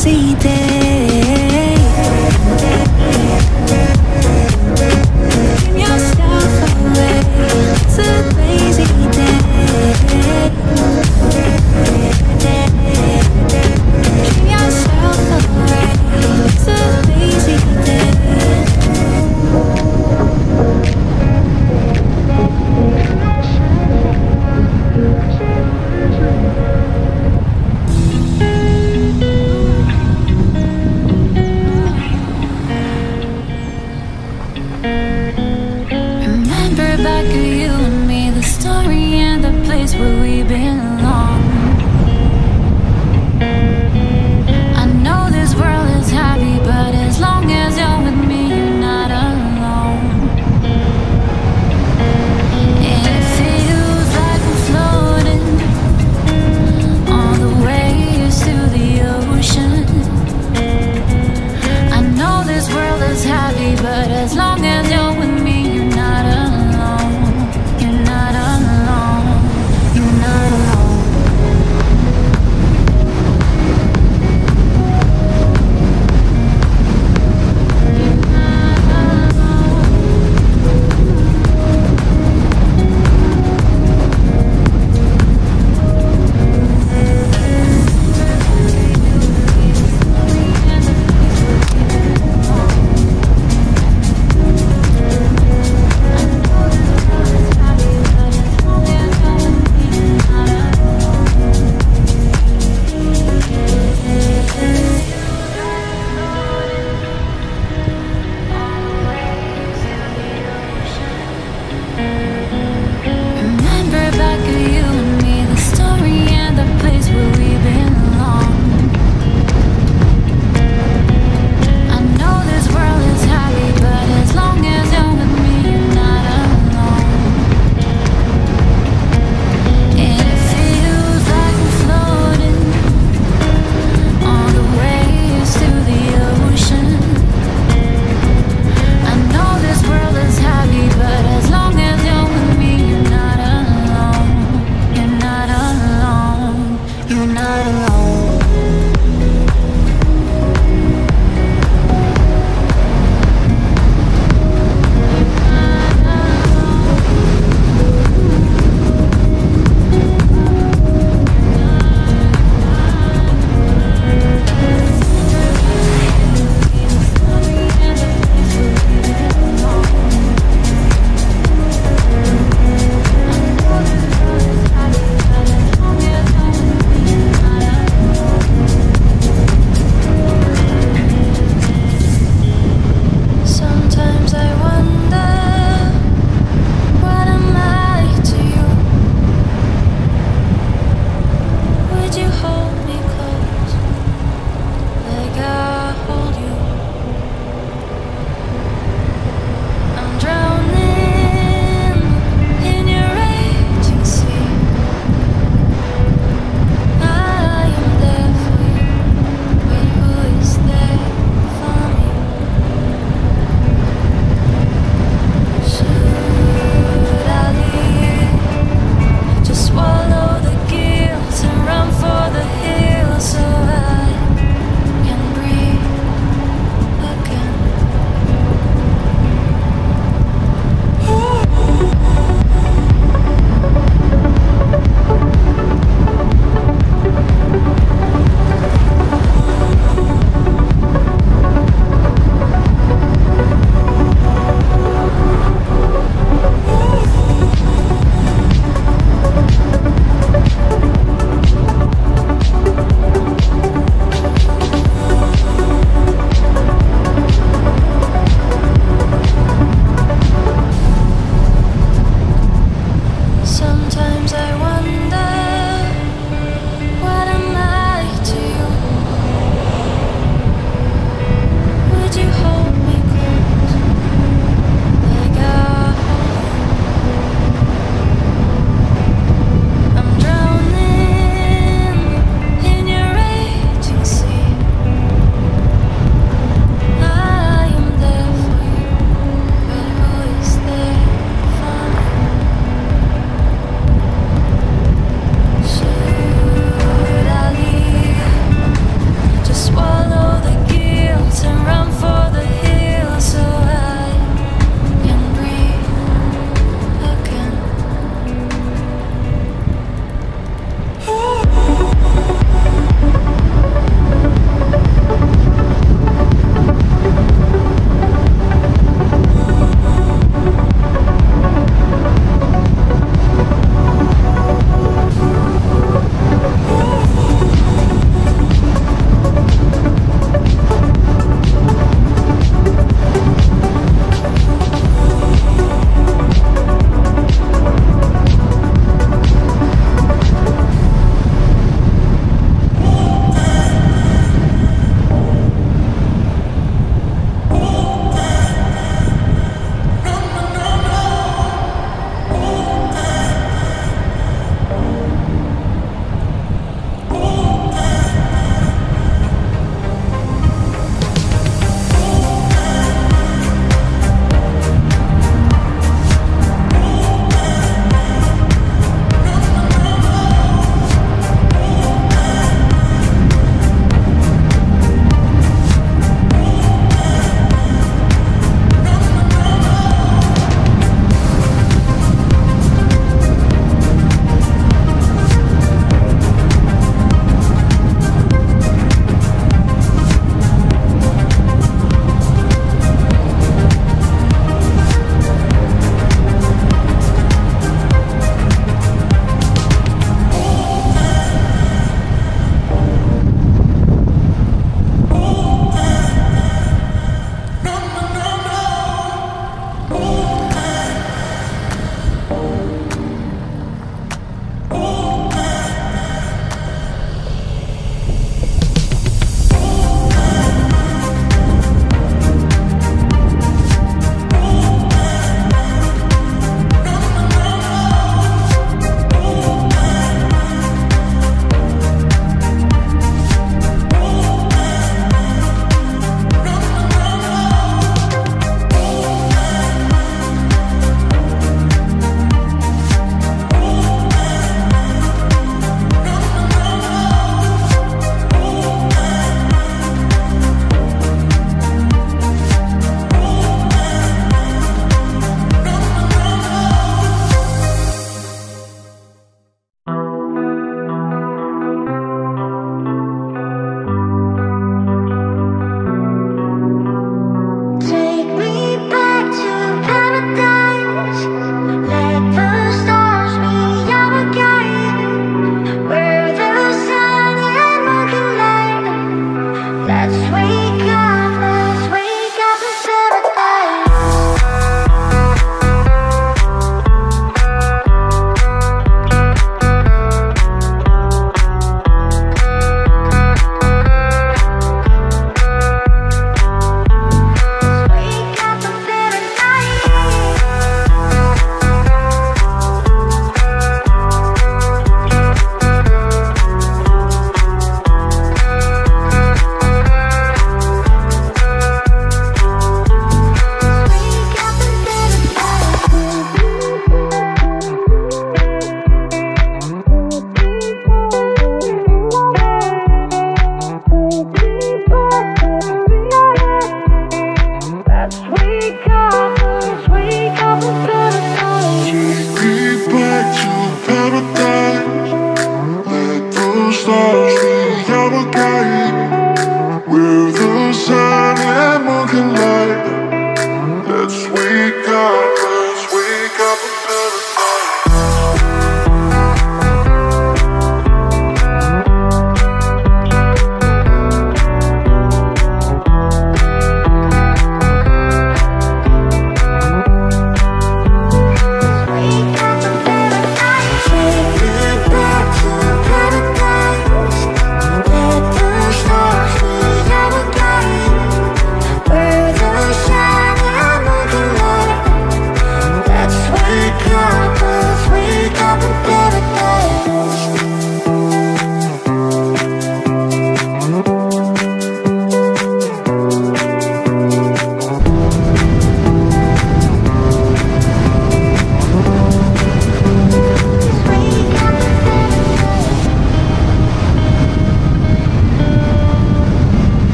づいて。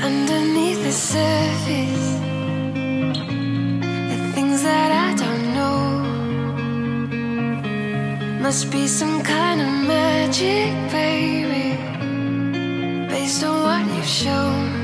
underneath the surface. The things that I don't know must be some kind of magic, baby, based on what you've shown.